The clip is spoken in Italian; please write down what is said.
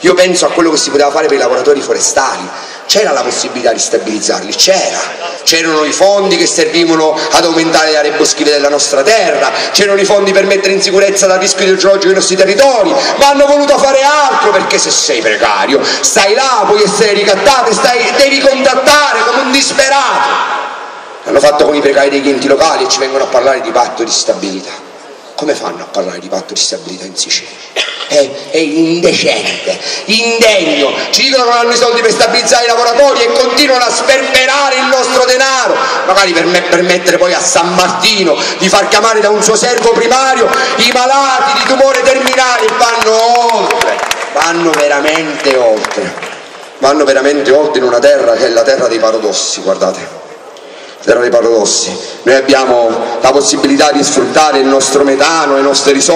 Io penso a quello che si poteva fare per i lavoratori forestali, c'era la possibilità di stabilizzarli, c'era, c'erano i fondi che servivano ad aumentare le aree boschive della nostra terra, c'erano i fondi per mettere in sicurezza dal rischio idrogeologico i nostri territori, ma hanno voluto fare altro perché se sei precario stai là, puoi essere ricattato e stai, devi contattare come un disperato. L'hanno fatto con i precari degli enti locali e ci vengono a parlare di patto di stabilità. Come fanno a parlare di patto di stabilità in Sicilia? è, è indecente, indegno. Ci dicono che hanno i soldi per stabilizzare i lavoratori e continuano a sperperare il nostro denaro, magari per me, permettere poi a San Martino di far chiamare da un suo servo primario i malati di tumore terminale vanno oltre, vanno veramente oltre. Vanno veramente oltre in una terra che è la terra dei paradossi, guardate terra dei paradossi. Noi abbiamo la possibilità di sfruttare il nostro metano, le nostre risorse